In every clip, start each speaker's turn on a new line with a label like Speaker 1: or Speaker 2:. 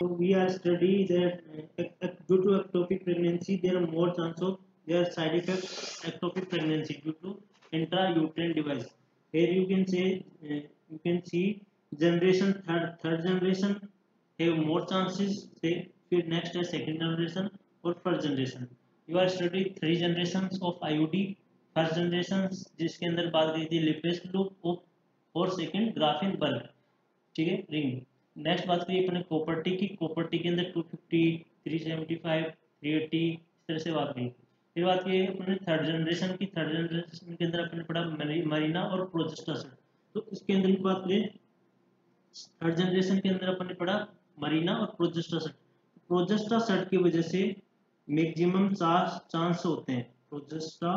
Speaker 1: So we are study that uh, due to ectopic pregnancy, there are more chance of their side effects ectopic pregnancy due to intrauterine device. Here you can say uh, you can see generation third third generation have more chances. Say next is second generation or first generation. You are study three generations of IUD. First generation जिसके अंदर बात करी थी Lippes loop और second graphene bulb ठीक है ring next बात करिए अपने प्रॉपर्टी की प्रॉपर्टी के अंदर 250, 375, 380 इस तरह से बात करी फिर बात की अपने थर्ड जनरेशन की। थर्ड जनरेशन के अंदर अपने पढ़ा मरीना और प्रोजेस्टासन तो इसके अंदर भी बात करें थर्ड जनरेशन के अंदर अपने पढ़ा मरीना और प्रोजेस्टासन प्रोजेस्टासट की वजह से मैक्सिमम चार चांस होते हैं। प्रोजेस्टा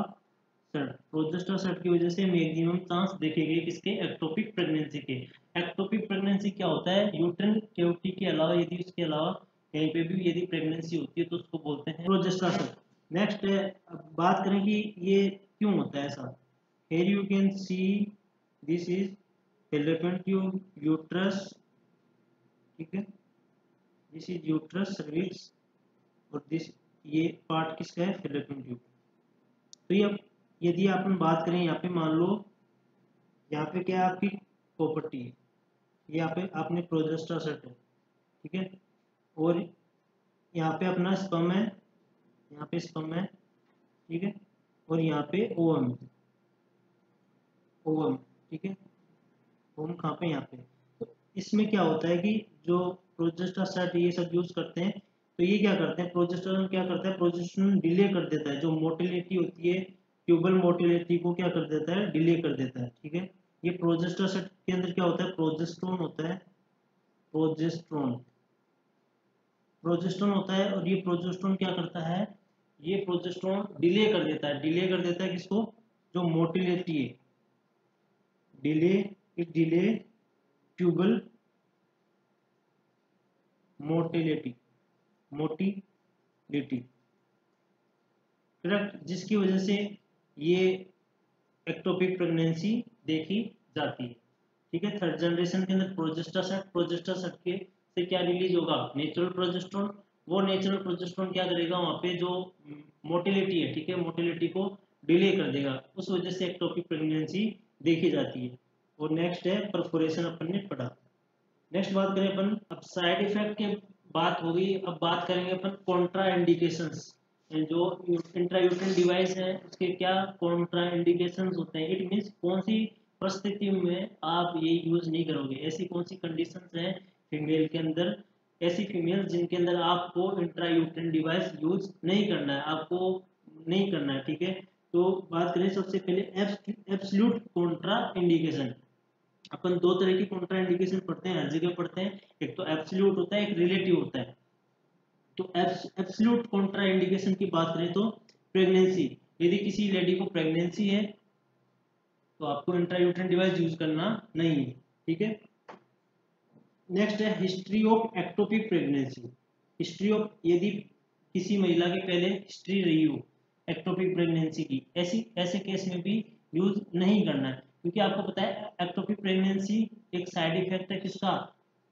Speaker 1: सेट प्रोजेस्टा सेट की वजह से मैक्सिमम चांस देखे गए किसके? एक्टोपिक प्रेगनेंसी के। एक्टोपिक प्रेगनेंसी क्या होता है? यूट्रन कैविटी के अलावा, यदि उसके अलावा कहीं पे भी यदि प्रेगनेंसी होती है तो उसको बोलते हैं प्रोजेस्टा सेट। नेक्स्ट बात करें कि ये क्यों होता है ऐसा? Here you can see, this is fallopian tube, uterus, ठीक है? दिस इज़ यूट्रस सर्विक्स और दिस ये पार्ट किसका है? Fallopian ट्यूब तो ये यदि अपन बात करें, यहाँ पे मान लो, यहाँ पे क्या है आपकी प्रॉपर्टी यहाँ पे आपने प्रोजेस्टा सेट है, ठीक है? और यहाँ पे अपना स्पम है, यहाँ पे स्पम है, ठीक है? और यहाँ पे ओवम ओवम ठीक है? ओवम कहाँ पे? यहाँ पे। तो इसमें क्या होता है कि जो प्रोजेस्टा सेट ये सब यूज़ करते हैं तो ये क्या करते हैं? प्रोजेस्टेरोन क्या करता है? प्रोजेस्टेरोन डिले कर देता है। जो मोटिलिटी होती है ट्यूबल मोटिलिटी को क्या कर देता है? डिले कर देता है, ठीक है? ये प्रोजेस्टेरोन के अंदर क्या होता है? प्रोजेस्ट्रोन होता है। प्रोजेस्ट्रोन। प्रोजेस्ट्रोन होता है और ये प्रोजेस्ट्रोन क्या करता है? ये प्रोजेस्ट्रोन डिले कर देता है। डिले कर देता है किसको? जो मोटिलिटी है। Delay it delay tubal motility motility. Correct? जिसकी वजह से ये एक्टोपिक प्रेगनेंसी देखी जाती है। ठीक है थर्ड जनरेशन के अंदर प्रोजेस्टा सेट प्रोजेस्टा सेट के से क्या रिलीज़ होगा? नेचुरल प्रोजेस्ट्रॉन वो नेचुरल प्रोजेस्ट्रॉन क्या करेगा? वहाँ पे जो मोटिलिटी है, ठीक है मोटिलिटी को डिले कर देगा। उस वजह से एक्टोपिक प्रेगनेंसी देखी जाती है। और नेक्स्ट है परफोरेशन अपन ने पढ़ा। नेक्स्ट बात करें अपन। अब साइड इफ़ेक्ट के बात होगी अब बात करेंगे अपन कॉन्ट्रा इंडिकेशंस जो इंट्रायूट्रन डिवाइस है, उसके क्या कॉन्ट्रा इंडिकेशन होते हैं? इट मींस कौन सी परिस्थिति में आप ये यूज़ नहीं करोगे? ऐसी कौन सी कंडीशन है फीमेल के अंदर? ऐसी फीमेल जिनके अंदर आपको इंट्रायूट्रन डिवाइस यूज़ नहीं करना है, आपको नहीं करना है, ठीक है? तो बात करें सबसे पहले एब्सल्यूट कॉन्ट्रा इंडिकेशन अपन दो तरह की कॉन्ट्रा इंडिकेशन पढ़ते हैं, हर जगह पढ़ते हैं। एक तो एब्सल्यूट होता है, एक रिलेटिव होता है। तो एब्सल्यूट कॉन्ट्रा इंडिकेशन की बात करें तो प्रेगनेंसी यदि किसी लेडी को प्रेगनेंसी है तो आपको इंट्रायूट्रन डिवाइस यूज़ करना नहीं है, ठीक है? नेक्स्ट है history of ectopic pregnancy history of यदि किसी महिला की पहले हिस्ट्री रही हो एक्टोपिक प्रेगनेंसी की, ऐसी, ऐसे केस में भी यूज़ नहीं करना है, क्योंकि आपको पता है एक्टोपिक प्रेगनेंसी एक साइड इफ़ेक्ट है किसका?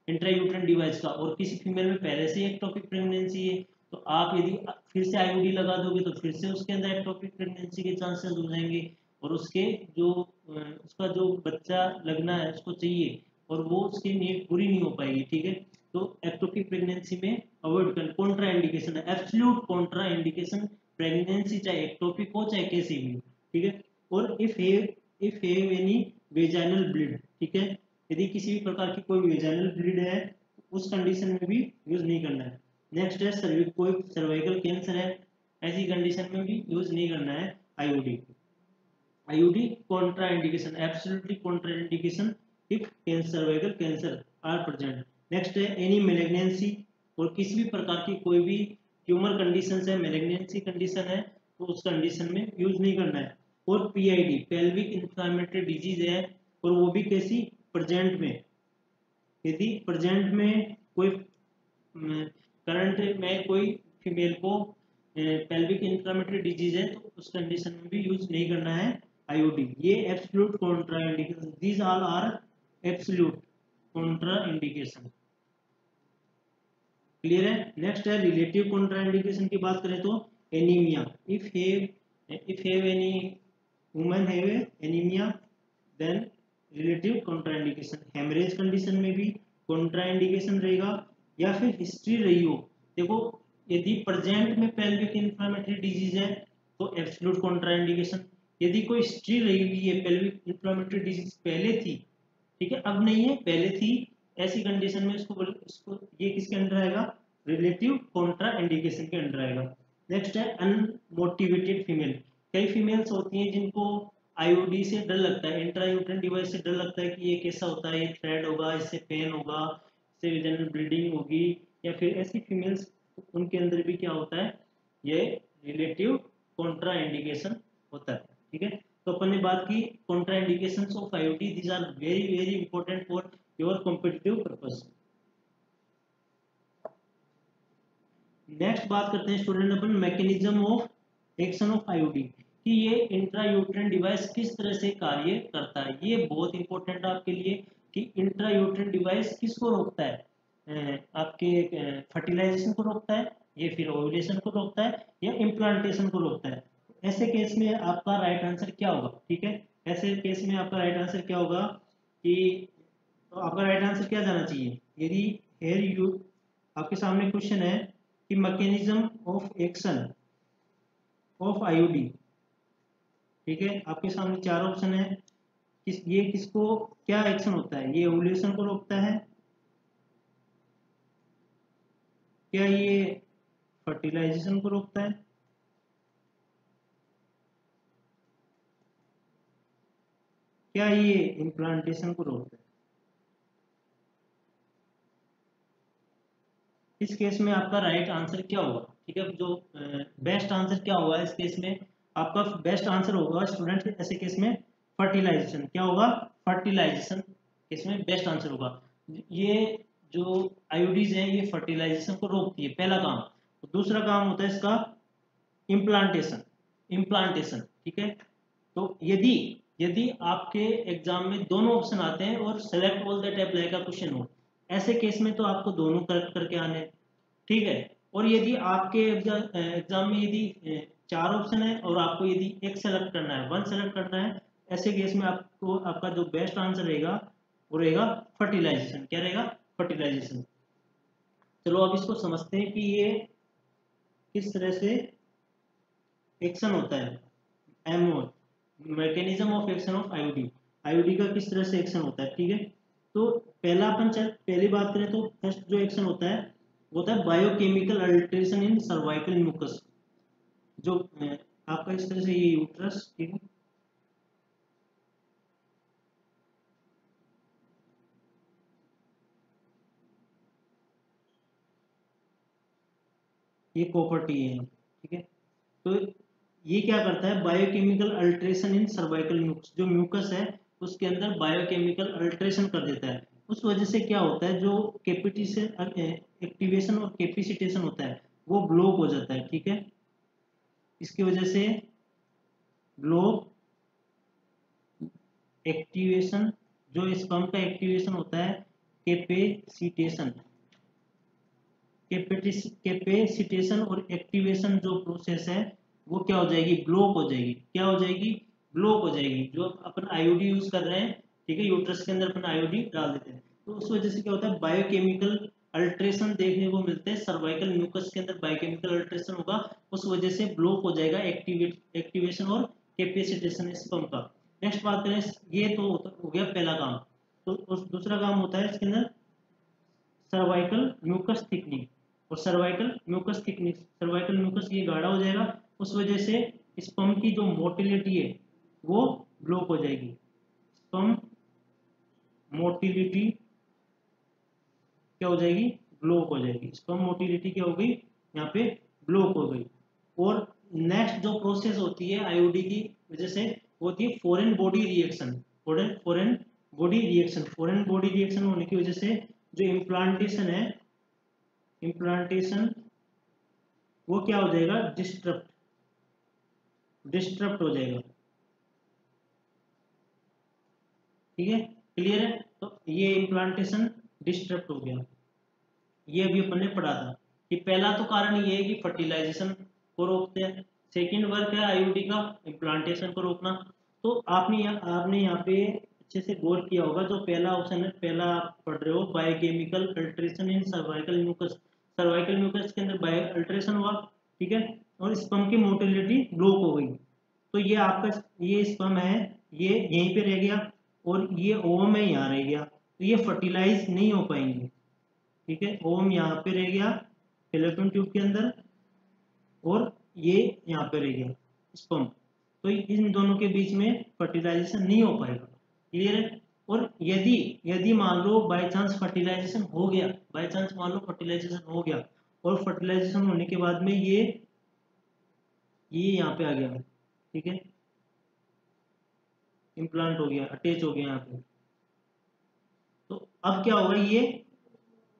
Speaker 1: इंट्रायूट्रन डिवाइस का। और किसी फीमेल में पहले से एक्टोपिक प्रेगनेंसी है तो आप यदि फिर से आईओडी लगा दोगे तो फिर से उसके अंदर एक्टोपिक प्रेगनेंसी के चांसेस हो जाएँगे। और उसके जो उसका जो बच्चा लगना है, उसको चाहिए, और वो उसकी नीड पूरी नहीं हो पाएगी, ठीक है? तो एक्टोपिक प्रेगनेंसी में अवॉइड कर कॉन्ट्रा इंडिकेशन है। एब्सोल्यूट कॉन्ट्रा इंडिकेशन प्रेगनेंसी चाहे एक्टोपिक हो, चाहे कैसी भी ठीक है? और if have if have any vaginal bleed ठीक है? यदि किसी भी प्रकार की कोई वेजाइनल ब्लीड है, उस कंडीशन में भी यूज़ नहीं करना है। नेक्स्ट है सर्विक कोई सर्वाइकल कैंसर है, ऐसी कंडीशन में भी यूज़ नहीं करना है IUD IUD contraindication absolutely contraindication if cancer cervical cancer are present next है एनी मेलेग्नेंसी और किसी भी प्रकार की कोई भी ट्यूमर कंडीशन है मेलेग्नेंसी कंडीशन है तो उस कंडीशन में यूज़ नहीं करना है। और पीआईडी पेल्विक इंफ्लामेटरी डिज़ीज़ है, और वो भी कैसी? प्रेजेंट में। यदि प्रेजेंट में कोई करंट में कोई फीमेल को पेल्विक इंफ्लामेटरी डिज़ीज़ है तो उस कंडीशन में भी यूज़ नहीं करना है आईओडी ये absolute contraindication these all are absolute contraindication clear है? नेक्स्ट है रिलेटिव कॉन्ट्राइंडिकेशन की बात करें तो anaemia if have if have any women have anaemia then relative contraindication haemorrhage condition में भी कॉन्ट्राइंडिकेशन रहेगा, या फिर हिस्ट्री रही हो। देखो, यदि प्रेजेंट में पेल्विक इन्फ्लामेटरी डिज़ीज़ है तो एब्सोल्यूट कॉन्ट्राइंडिकेशन यदि कोई हिस्ट्री रही हुई है पेल्विक इन्फ्लामेटरी डिज़ीज़ पहले थी, ठीक है, अब नहीं है, पहले थी, ऐसी कंडीशन में इसको इसको ये किसके अंडर आएगा? रिलेटिव कॉन्ट्रा इंडिकेशन के अंडर आएगा। नेक्स्ट है अनमोटिवेटेड फीमेल कई फीमेल्स होती हैं जिनको आईओडी से डर लगता है इंट्रायूट्रन डिवाइस से डर लगता है कि ये कैसा होता है, ये थ्रेड होगा, इससे पेन होगा, इससे जनरल ब्लीडिंग होगी, या फिर ऐसी फीमेल्स उनके अंदर भी क्या होता है, ये रिलेटिव कॉन्ट्रा इंडिकेशन होता है, ठीक है? तो अपन ने बात की contraindication of IOD these are very very important for your competitive purpose next बात करते हैं student upon mechanism of action of IOD कि ये इंट्रायूट्रन डिवाइस किस तरह से कार्य करता है? ये बहुत इंपॉर्टेंट है आपके लिए कि इंट्रायूट्रन डिवाइस किसको रोकता है? आपके फर्टिलाइजेशन को रोकता है ये फिर ओवुलेशन को रोकता है या इम्प्लांटेशन को रोकता है? ऐसे केस में आपका राइट आंसर क्या होगा? ठीक है? ऐसे केस में आपका राइट आंसर क्या होगा कि तो आपका राइट आंसर क्या जाना चाहिए? यदि हेयर यू आपके सामने क्वेश्चन है कि mechanism of action of IOD ठीक है? आपके सामने चार ऑप्शन है। किस, ये किसको, क्या एक्शन होता है? ये ओवुलेशन को रोकता है। क्या ये फर्टिलाइजेशन को रोकता है? क्या ये इम्प्लांटेशन को रोकता है? इस केस में आपका राइट आंसर क्या होगा? ठीक है, जो बेस्ट आंसर क्या होगा इस केस में? आपका बेस्ट आंसर होगा स्टूडेंट ऐसे केस में फर्टिलाइजेशन क्या होगा? फर्टिलाइजेशन केस में बेस्ट आंसर होगा। ये जो आयोडीज है, ये फर्टिलाइजेशन को रोकती है, पहला काम। दूसरा काम होता है इसका इम्प्लांटेशन इम्प्लांटेशन ठीक है? तो यदि यदि आपके एग्ज़ाम में दोनों ऑप्शन आते हैं और सेलेक्ट ऑल दैट अप्लाई का क्वेश्चन हो, ऐसे केस में तो आपको दोनों करेक्ट करके आने ठीक है? और यदि आपके एग्ज़ाम में यदि चार ऑप्शन है और आपको यदि एक सेलेक्ट करना है वन सेलेक्ट करना है, ऐसे केस में आपको, आपका जो बेस्ट आंसर रहेगा, वो रहेगा फर्टिलाइजेशन क्या रहेगा? फर्टिलाइजेशन चलो अब इसको समझते हैं कि ये किस तरह से एक्शन होता है? MO mechanism of action of IOD IOD का किस तरह से एक्शन होता है? ठीक है? तो पहला अपन पहली बात करें तो फ़र्स्ट जो एक्शन होता है, वो होता है biochemical alteration in cervical mucus जो आपका इस तरह से ये यूट्रस ठीक है ये प्रॉपर्टी है, ठीक है? तो ये क्या करता है? Biochemical alteration in cervical mucus जो म्यूकस है, उसके अंदर बायोकेमिकल अल्ट्रेशन कर देता है। उस वजह से क्या होता है? जो कैपिटिशन एक्टिवेशन और कैपेसिटेशन होता है, वो ब्लॉक हो जाता है, ठीक है? इसकी वजह से ब्लॉक एक्टिवेशन जो पंप का एक्टिवेशन होता है कैपेसिटेशन कैपेसिटेशन और एक्टिवेशन जो प्रोसेस है, वो क्या हो जाएगी? ब्लॉक हो जाएगी। क्या हो जाएगी? ब्लॉक हो जाएगी। जो अपन आईओडी यूज़ कर रहे हैं, ठीक है यूट्रस के अंदर अपन आईओडी डाल देते हैं। तो उस वजह से क्या होता है? बायोकेमिकल अल्ट्रेशन देखने को मिलते हैं सर्वाइकल म्यूकस के अंदर बायोकेमिकल अल्ट्रेशन होगा, उस वजह से ब्लॉक हो जाएगा एक्टिवेट एक्टिवेशन और कैपेसिटेशन इस पंप का। नेक्स्ट बात करें, ये तो हो गया पहला काम। तो उस दूसरा काम होता है इसके अंदर सर्वाइकल म्यूकस थिकनिंग और cervical mucus thickening cervical mucus ये गाढ़ा हो जाएगा, उस वजह से इस पंप की जो मोटिलिटी है, वो ब्लॉक हो जाएगी। पंप मोटिलिटी क्या हो जाएगी? ब्लॉक हो जाएगी। स्पम मोटिलिटी क्या हो गई? यहाँ पे ब्लॉक हो गई। और नेक्स्ट जो प्रोसेस होती है आईओडी की, वजह से होती है foreign body reaction foreign foreign body reaction foreign body reaction होने की वजह से जो इम्प्लांटेशन है इम्प्लांटेशन वो क्या हो जाएगा? डिस्टर्ब डिस्टर्ब हो जाएगा। ठीक है? क्लियर है? तो ये इम्प्लांटेशन डिस्टर्ब हो गया। ये अभी अपन ने पढ़ा था कि पहला तो कारण ये है कि फर्टिलाइजेशन को रोकते हैं सेकेंड वर्क है आईओडी का इम्प्लांटेशन को रोकना। तो आपने आपने यहाँ पे अच्छे से गौर किया होगा, जो पहला ऑप्शन है, पहला आप पढ़ रहे हो biochemical alteration in cervical mucus cervical mucus के अंदर बायो अल्ट्रेशन हुआ, ठीक है? और स्पम की मोटिलिटी ब्लॉक हो गई। तो ये आपका, ये स्पम है, ये यहीं पे रह गया, और ये ओवम है यहाँ रह गया। तो ये फर्टिलाइज नहीं हो पाएँगे। ठीक है? ओम यहाँ पे रह गया फेलोपियन ट्यूब के अंदर और ये यहाँ पे रह गया स्पम तो इन दोनों के बीच में फर्टिलाइजेशन नहीं हो पाएगा। क्लियर है? और यदि यदि मान लो बाय चांस फर्टिलाइजेशन हो गया बाय चांस मान लो फर्टिलाइजेशन हो गया और फर्टिलाइजेशन होने के बाद में ये ये यहाँ पे आ गया। ठीक है? इम्प्लांट हो गया अटैच हो गया यहाँ पे। तो अब क्या होगा ये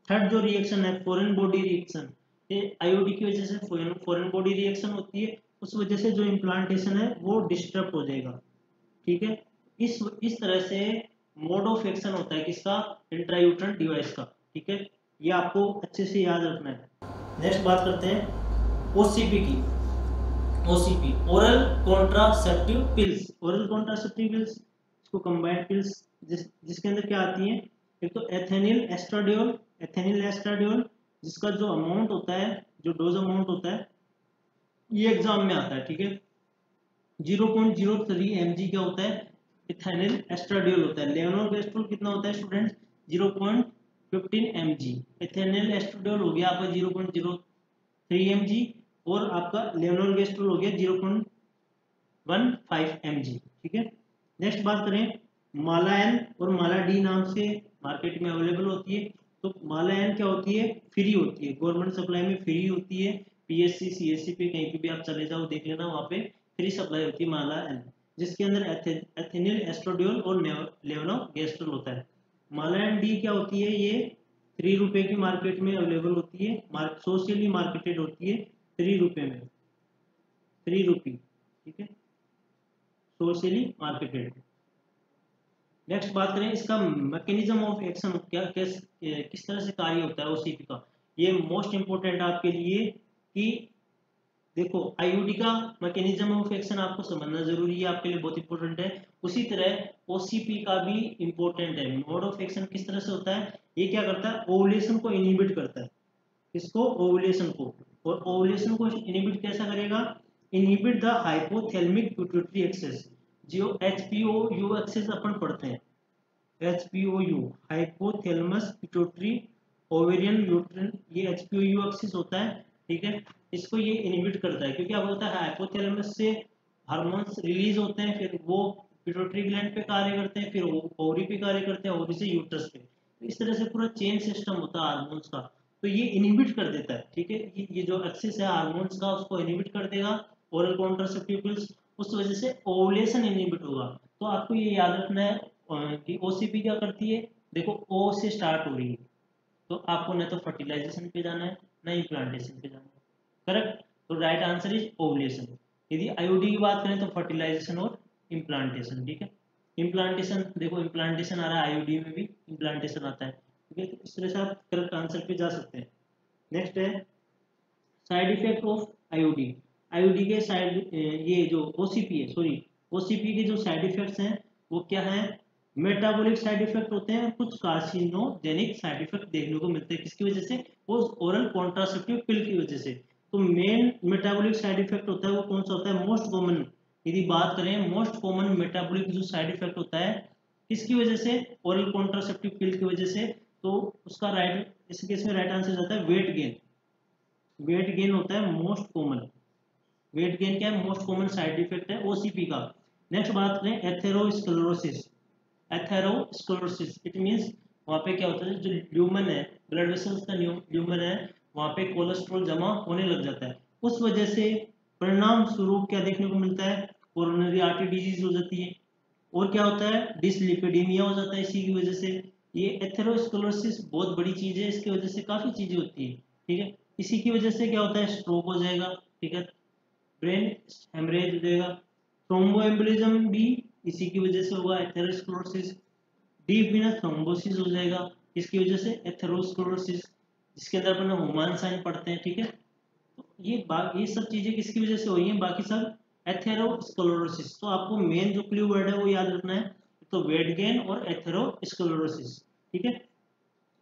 Speaker 1: थर्ड जो रिएक्शन है फॉरेन बॉडी रिएक्शन ये आईओडी की वजह से फॉरेन बॉडी रिएक्शन होती है, उस वजह से जो इम्प्लांटेशन है, वो डिस्टर्ब हो जाएगा, ठीक है? इस इस तरह से मोड ऑफ़ एक्शन होता है किसका? इंट्रायूट्रन डिवाइस का, ठीक है? ये आपको अच्छे से याद रखना है। नेक्स्ट बात करते हैं ओसीपी की। OCP oral contraceptive pills oral contraceptive pills इसको कंबाइंड पिल्स जिस, जिसके अंदर क्या आती हैं? एक तो एथेनिल एस्ट्राडियोल एथेनिल एस्ट्राडियोल जिसका जो अमाउंट होता है, जो डोज अमाउंट होता है, ये एग्ज़ाम में आता है, ठीक है? 0.03 mg क्या होता है इथेनिल एस्ट्राडियोल होता है। लेवनोर्गेस्ट्रोल कितना होता है स्टूडेंट्स 0.15 mg इथेनिल एस्ट्राडियोल हो गया आपका 0.03 mg और आपका लेवनोर्गेस्ट्रोल हो गया 0.15 mg, ठीक है? नेक्स्ट बात करें माला एन और माला डी नाम से मार्केट में अवेलेबल होती है तो माला एन क्या होती है? फ्री होती है। गवर्नमेंट सप्लाई में फ्री होती है। पीएससी सीएससी पे कहीं पे भी आप चले जाओ, देख लेना, वहाँ पे फ्री सप्लाई होती है माला एन जिसके अंदर एथेनिल एस्ट्रोडियोल और लेवनोगेस्ट्रोल होता है। माला एन डी क्या होती है? ये थ्री रुपए की मार्केट में अवेलेबल होती है। सोशली मार्केटेड होती है थ्री रुपए में। थ्री रुपी ठीक है? सोशली मार्केटेड नेक्स्ट बात करें, इसका मैकेनिज्म ऑफ़ एक्शन क्या, किस किस तरह से कार्य होता है ओसीपी का? ये मोस्ट इंपोर्टेंट आपके लिए कि देखो आईयूडी का मैकेनिज्म ऑफ़ एक्शन आपको समझना ज़रूरी है, आपके लिए बहुत इंपॉर्टेंट है। उसी तरह ओसीपी का भी इंपॉर्टेंट है। मोड ऑफ़ एक्शन किस तरह से होता है? ये क्या करता है? ओवुलेशन को इनिबिट करता है। इसको ओवुलेशन को। और ओवुलेशन को इनिबिट कैसा करेगा? Inhibit the hypothalamic pituitary axis जो H P O U axis अपन पढ़ते हैं। H P O U hypothalamus pituitary ovarian uterine ये H P O U axis होता है, ठीक है? इसको ये इनिबिट करता है, क्योंकि अब होता है हाइपोथैलेमस से हार्मोन्स रिलीज़ होते हैं, फिर वो पिटोट्री ग्लैंड पे कार्य करते हैं, फिर ओवरी पे कार्य करते हैं ओवरी से यूट्रस पे। तो इस तरह से पूरा चेन सिस्टम होता है हार्मोन्स का। तो ये इनिबिट कर देता है, ठीक है? ये जो एक्सेस है हार्मोन्स का, उसको इनिबिट कर देगा ओरल कॉन्ट्रासेप्टिव पिल्स उस वजह से ओवुलेशन इनहिबिट होगा। तो आपको ये याद रखना है कि ओसीपी क्या करती है? देखो ओ से स्टार्ट हो रही है। तो आपको न तो फर्टिलाइजेशन पे जाना है, न ही प्लांटेशन पे जाना है। करेक्ट तो राइट आंसर इज़ ओवुलेशन यदि आईओडी की बात करें तो फर्टिलाइजेशन और इम्प्लांटेशन ठीक है? इम्प्लांटेशन देखो इम्प्लांटेशन आ रहा है आईओडी में भी इम्प्लांटेशन आता है। ठीक है? तो इस तरह से आप करेक्ट आंसर पे जा सकते हैं। नेक्स्ट है side effect of IOD IOD के साइड ये जो ओसीपी है सॉरी ओसीपी के जो साइड इफेक्ट्स हैं, वो क्या है? मेटाबॉलिक साइड इफ़ेक्ट होते हैं, कुछ कार्सिनोजेनिक साइड इफ़ेक्ट देखने को मिलते हैं। किसकी वजह से? वो ओरल कॉन्ट्रासेप्टिव पिल की वजह से। तो मेन मेटाबॉलिक साइड इफ़ेक्ट होता है, वो कौन सा होता है? मोस्ट कॉमन यदि बात करें मोस्ट कॉमन मेटाबॉलिक जो साइड इफ़ेक्ट होता है, किसकी वजह से? ओरल कॉन्ट्रासेप्टिव पिल की वजह से। तो उसका राइट इस केस में राइट आंसर जाता है वेट गेन वेट गेन होता है मोस्ट कॉमन वेट गेन क्या है? मोस्ट कॉमन साइड इफ़ेक्ट है ओसीपी का। नेक्स्ट बात करें एथेरोस्क्लेरोसिस एथेरोस्क्लेरोसिस इट मींस वहाँ पे क्या होता है? जो ल्यूमन है ब्लड वेसल्स का ल्यूमन है, वहाँ पे कोलेस्ट्रॉल जमा होने लग जाता है। उस वजह से परिणाम स्वरूप क्या देखने को मिलता है? कोरोनरी आर्टरी डिज़ीज़ हो जाती है। और क्या होता है? डिसलिपिडीमिया हो जाता है इसी की वजह से। ये एथेरोस्क्लेरोसिस बहुत बड़ी चीज़ है, इसकी वजह से काफ़ी चीज़ें होती है। ठीक है? इसी की वजह से क्या होता है? स्ट्रोक हो जाएगा। ठीक है? ब्रेन हेमरेज हो जाएगा थ्रोम्बोएम्बोलिज्म भी इसी की वजह से होगा एथेरोस्क्लेरोसिस डीप विनस थ्रोम्बोसिस हो जाएगा, इसकी वजह से एथेरोस्क्लेरोसिस जिसके अंदर अपन हुमान साइन पढ़ते हैं, ठीक है? तो ये ये सब चीज़ें किसकी वजह से हुई हैं? बाकी सब एथेरोस्क्लेरोसिस तो आपको मेन जो क्लू वर्ड है, वो याद रखना है तो वेट गेन और एथेरोस्क्लेरोसिस ठीक है?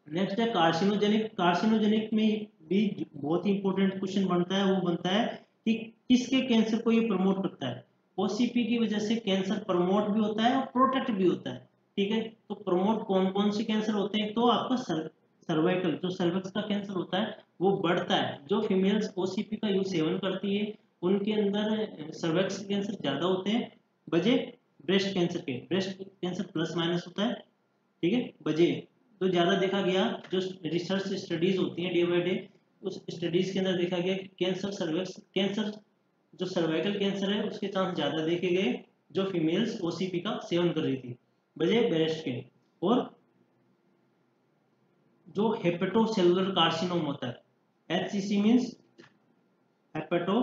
Speaker 1: नेक्स्ट है कार्सिनोजेनिक कार्सिनोजेनिक में भी बहुत ही इंपॉर्टेंट क्वेश्चन बनता है, वो बनता है कि किसके कैंसर को ये प्रमोट करता है? ओसीपी की वजह से कैंसर प्रमोट भी होता है और प्रोटेक्ट भी होता है। ठीक है? तो प्रमोट कौन कौन से कैंसर होते हैं? तो आपका सर, सर्वाइकल जो सर्विक्स का कैंसर होता है वो बढ़ता है। जो फीमेल्स ओसीपी का यूज़ सेवन करती है उनके अंदर सर्वेक्स कैंसर ज़्यादा होते हैं बजे ब्रेस्ट कैंसर के। ब्रेस्ट कैंसर प्लस माइनस होता है ठीक है? बजे। तो ज़्यादा देखा गया जो रिसर्च स्टडीज़ होती हैं डे बाई डे उस स्टडीज़ के अंदर देखा गया कि कैंसर सर्वेक्स कैंसर जो सर्वाइकल कैंसर है, उसके चांस ज़्यादा देखे गए, जो फीमेल्स ओसीपी का सेवन कर रही थी, बजाय ब्रेस्ट के। और जो हेपेटोसेलुलर कार्सिनोम होता है H C C means hepato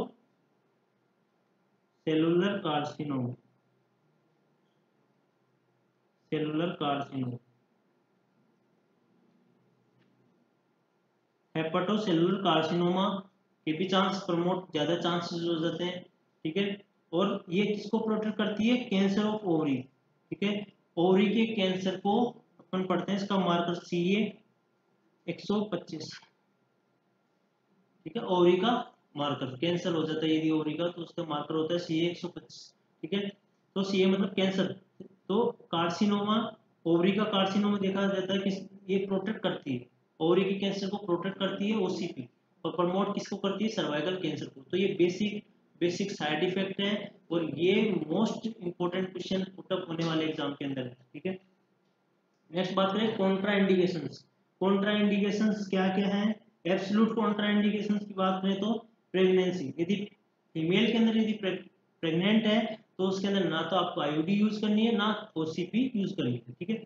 Speaker 1: cellular carcinoma cellular carcinoma hepatocellular carcinoma के भी चांस प्रमोट ज़्यादा चांसेस हो जाते हैं, ठीक है? और ये किसको प्रोटेक्ट करती है? कैंसर ऑफ़ ओवरी ठीक है? ओवरी के कैंसर को अपन पढ़ते हैं, इसका मार्कर सी ए 125 ठीक है? ओवरी का मार्कर कैंसर हो जाता है यदि ओवरी का तो उसका मार्कर होता है सी ए 125 ठीक है? तो सी ए मतलब कैंसर तो कार्सिनोमा ओवरी का कार्सिनोमा देखा जाता है कि ये प्रोटेक्ट करती है। ओवरी के कैंसर को प्रोटेक्ट करती है ओसीपी और प्रमोट किसको करती है? सर्वाइकल कैंसर को। तो ये बेसिक बेसिक साइड इफ़ेक्ट है और ये मोस्ट इंपोर्टेंट क्वेश्चन पुटअप होने वाले एग्ज़ाम के अंदर है, ठीक है? नेक्स्ट बात करें कॉन्ट्रा इंडिकेशन कॉन्ट्रा इंडिकेशन क्या क्या है? एब्सोल्यूट कॉन्ट्रा इंडिकेशन की बात करें तो प्रेगनेंसी यदि फीमेल के अंदर यदि प्रेग्नेंट है तो उसके अंदर ना तो आपको आईयूडी यूज़ करनी है, ना ओसीपी यूज़ करनी है, ठीक है?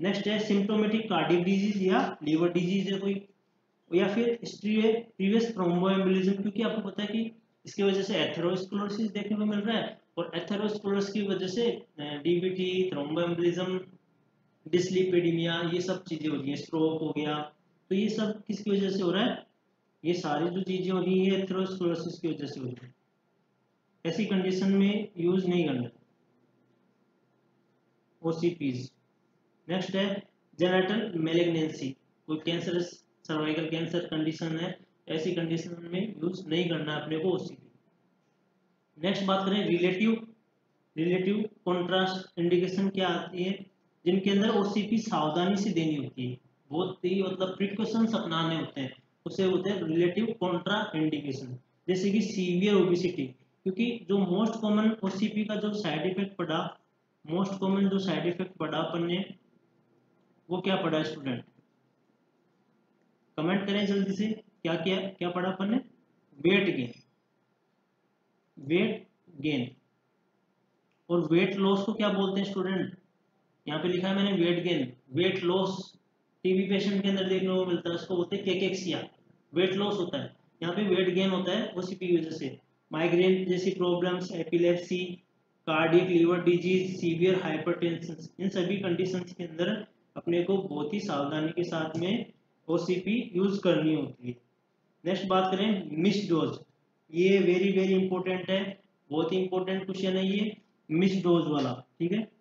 Speaker 1: नेक्स्ट है सिम्टोमेटिक कार्डिक डिज़ीज़ या लीवर डिज़ीज़ है कोई, या फिर हिस्ट्री है प्रीवियस थ्रोम्बोएम्बोलिज्म क्योंकि आपको पता है कि इसकी वजह से एथेरोस्क्लेरोसिस देखने को मिल रहा है और एथेरोस्क्लेरोसिस की वजह से डीबीटी थ्रोम्बोएम्बोलिज्म डिस्लिपेडीमिया ये सब चीज़ें हो रही है स्ट्रोक हो गया। तो ये सब किसकी वजह से हो रहा है? ये सारी जो चीज़ें हो रही है एथेरोस्क्लेरोसिस की वजह से हो रही है। ऐसी कंडीशन में यूज़ नहीं करना। ओसीपीज नेक्स्ट है जेनेटल मेलेग्नेंसी कोई कैंसर सर्वाइकल कैंसर कंडीशन है, ऐसी कंडीशन में यूज़ नहीं करना अपने को ओसीपी नेक्स्ट बात करें रिलेटिव रिलेटिव कॉन्ट्रास्ट इंडिकेशन क्या आती है? जिनके अंदर ओसीपी सावधानी से देनी होती है। बहुत ही मतलब प्रिकॉशंस अपनाने होते हैं। उसे होते हैं रिलेटिव कॉन्ट्रा इंडिकेशन जैसे कि सीवियर ओबिसिटी क्योंकि जो मोस्ट कॉमन ओसीपी का जो साइड इफ़ेक्ट पड़ा मोस्ट कॉमन जो साइड इफ़ेक्ट पड़ा अपन ने वो क्या पड़ा स्टूडेंट कमेंट करें जल्दी से, क्या क्या क्या पढ़ा अपन ने? वेट गेन वेट गेन और वेट लॉस को क्या बोलते हैं स्टूडेंट यहाँ पे लिखा है मैंने weight gain weight loss TB patient के अंदर देखने को मिलता है, उसको बोलते हैं वेट लॉस होता है. यहाँ पे वेट गेन होता है उसी की वजह से माइग्रेन जैसी problems epilepsy cardiac liver disease severe hypertension इन सभी कंडीशंस के अंदर अपने को बहुत ही सावधानी के साथ में ओसीपी यूज़ करनी होती है। नेक्स्ट बात करें मिस डोज ये वेरी वेरी इंपॉर्टेंट है। बहुत ही इंपॉर्टेंट क्वेश्चन है ये मिस डोज वाला, ठीक है?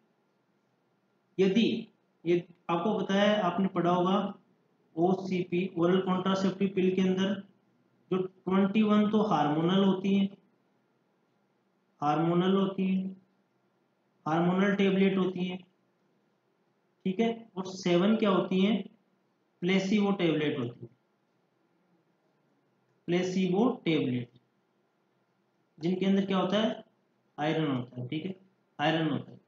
Speaker 1: यदि, ये आपको पता है, आपने पढ़ा होगा O C P oral contraceptive pill के अंदर जो 21 तो हार्मोनल होती है। हार्मोनल होती है। हार्मोनल टेबलेट होती है। ठीक है? और सेवन क्या होती है? प्लेसिबो टेबलेट होती है। प्लेसिबो टेबलेट जिनके अंदर क्या होता है? आयरन होता है, ठीक है? आयरन होता है।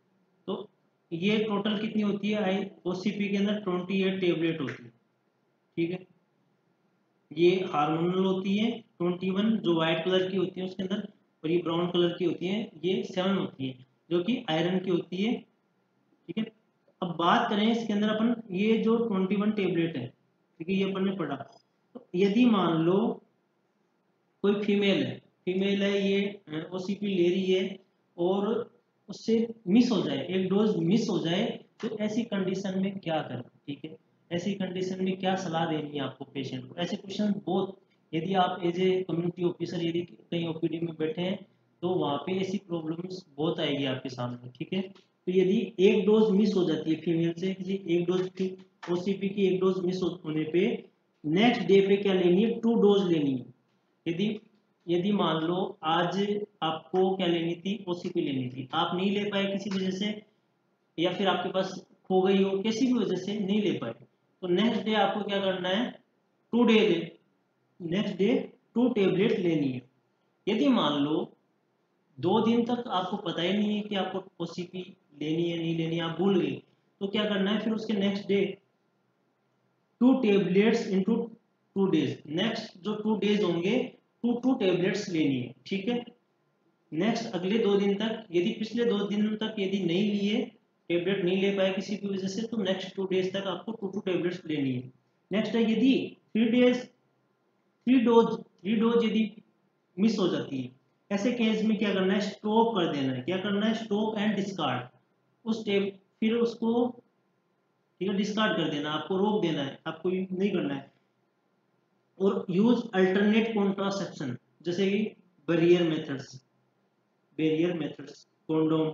Speaker 1: तो ये टोटल कितनी होती है? आई ओसीपी के अंदर 28 टेबलेट होती है। ठीक है? ये हार्मोनल होती है 21 जो व्हाइट कलर की होती है उसके अंदर, और ये ब्राउन कलर की होती है, ये सेवन होती है, जो कि आयरन की होती है। ठीक है? अब बात करें इसके अंदर अपन ये जो 21 टेबलेट है, ठीक है, ये अपन ने पढ़ा। तो यदि मान लो कोई फीमेल है फीमेल है ये ओसीपी ले रही है और उससे मिस हो जाए, एक डोज मिस हो जाए तो ऐसी कंडीशन में क्या करें, ठीक है? ऐसी कंडीशन में क्या सलाह देनी है आपको पेशेंट को? ऐसे क्वेश्चन बहुत यदि आप एज ए कम्युनिटी ऑफिसर यदि कहीं ओपीडी में बैठे हैं तो वहाँ पे ऐसी प्रॉब्लम्स बहुत आएगी आपके सामने, ठीक है? तो यदि एक डोज मिस हो जाती है फीमेल से किसी एक डोज की ओसीपी की एक डोज मिस होने पे नेक्स्ट डे पे क्या लेनी है? टू डोज लेनी है। यदि यदि मान लो आज आपको क्या लेनी थी? ओसीपी लेनी थी। आप नहीं ले पाए किसी वजह से, या फिर आपके पास खो गई हो किसी भी वजह से नहीं ले पाए तो नेक्स्ट डे आपको क्या करना है? Today next day two tablet लेनी है। यदि मान लो दो दिन तक आपको पता ही नहीं है कि आपको ओसीपी लेनी है, नहीं लेनी आप भूल गए तो क्या करना है फिर उसके next day two tablets into two days next जो टू डेज़ होंगे टू टू टेबलेट्स लेनी है, ठीक है? नेक्स्ट अगले दो दिन तक, यदि पिछले दो दिन तक यदि नहीं लिए टेबलेट नहीं ले पाए किसी भी वजह से तो नेक्स्ट टू डेज़ तक आपको टू टू टेबलेट्स लेनी है। नेक्स्ट है यदि three days three dose three dose यदि मिस हो जाती है, ऐसे केस में क्या करना है? स्टॉप कर देना है। क्या करना है? स्टॉप एंड डिस्कार्ड उस टेप, फिर उसको ठीक है डिस्कार्ड कर देना, आपको रोक देना है, आपको नहीं करना है। और यूज़ अल्टरनेट कॉन्ट्रासेप्शन जैसे कि barrier methods barrier methods condom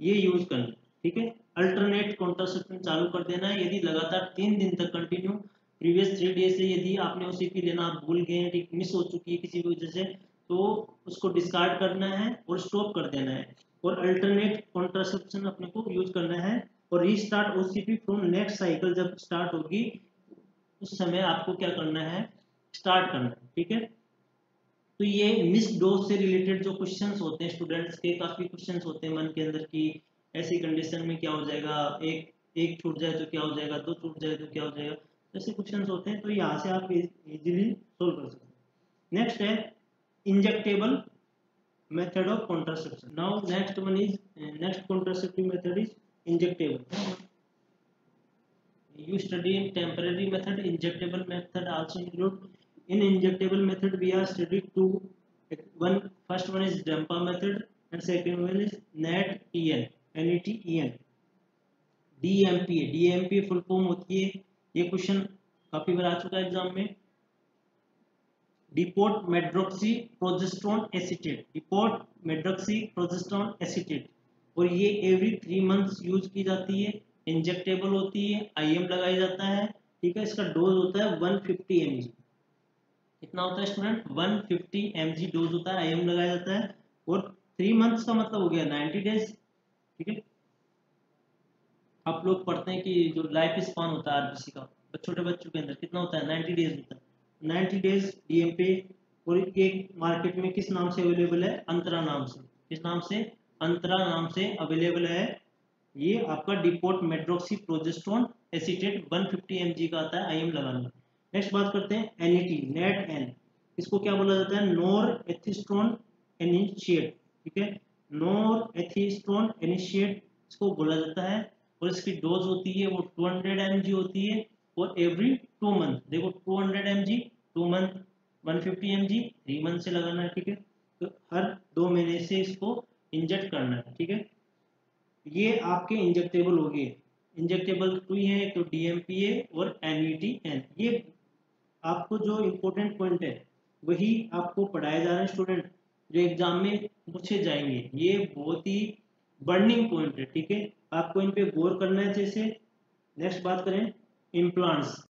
Speaker 1: ये यूज़ करना, ठीक है? अल्टरनेट कॉन्ट्रासेप्शन चालू कर देना है, यदि लगातार तीन दिन तक कंटिन्यू प्रीवियस थ्री डेज़ से यदि आपने उसी की लेना, आप भूल गए हैं मिस हो चुकी है किसी वजह से तो उसको डिस्कार्ड करना है और स्टॉप कर देना है। और अल्टरनेट कॉन्ट्रासेप्शन अपने को यूज़ करना है और restart OCP from next cycle जब स्टार्ट होगी, उस समय आपको क्या करना है? स्टार्ट करना है, ठीक है? तो ये मिस डोज से रिलेटेड जो क्वेश्चंस होते हैं स्टूडेंट्स के, काफ़ी क्वेश्चंस होते हैं मन के अंदर की ऐसी कंडीशन में क्या हो जाएगा? एक एक छूट जाए तो क्या हो जाएगा? दो छूट जाए तो क्या हो जाएगा? ऐसे क्वेश्चंस होते हैं तो यहाँ से आप इजीली सोल्व कर सकते हैं। नेक्स्ट है injectable method of contraception now next one is uh, next contraceptive method is injectable you study in temporary method injectable method also include in injectable method we are studied two one first one is DEMPA method and second one is NAT EN NET EN DMPA DMPA full form होती है ये question काफ़ी बार आ चुका है exam में depot medroxyprogesterone acetate depot medroxyprogesterone acetate और ये every three months use की जाती है इंजेक्टेबल होती है आईएम लगाया जाता है, ठीक है? इसका डोज होता है 150 फिफ्टी कितना होता है स्टूडेंट 150 फिफ्टी डोज होता है आईएम लगाया जाता है। और थ्री मंथ्स का मतलब हो गया 90 डेज़ ठीक है? आप लोग पढ़ते हैं कि जो लाइफ स्पान होता है आरबीसी का, छोटे बच्चों के अंदर कितना होता है? 90 डेज़ होता है। 90 डेज़ डीएमपी और ये मार्केट में किस नाम से अवेलेबल है? अंतरा नाम से। किस नाम से? अंतरा नाम से अवेलेबल है। ये आपका depot medroxyprogesterone acetate 150 mg का आता है आईएम लगाना नेक्स्ट बात करते हैं एनईटी नेट एन इसको क्या बोला जाता है? नोर एथिस्ट्रोन एनिशिएट ठीक है? नोर एथिस्ट्रोन एनिशिएट इसको बोला जाता है। और इसकी डोज होती है वो 200 mg होती है। और एवरी टू मंथ देखो 200 mg two month 150 mg three month से लगाना है, ठीक है? तो हर दो महीने से इसको इंजेक्ट करना है, ठीक है? ये आपके इंजेक्टेबल हो गए। इंजेक्टेबल टू ही है तो डीएमपीए और एन ये आपको जो इम्पोर्टेंट पॉइंट है, वही आपको पढ़ाया जा रहा है स्टूडेंट जो एग्ज़ाम में पूछे जाएँगे। ये बहुत ही बर्निंग पॉइंट है, ठीक है? आपको इन पे गौर करना है जैसे। नेक्स्ट बात करें implants.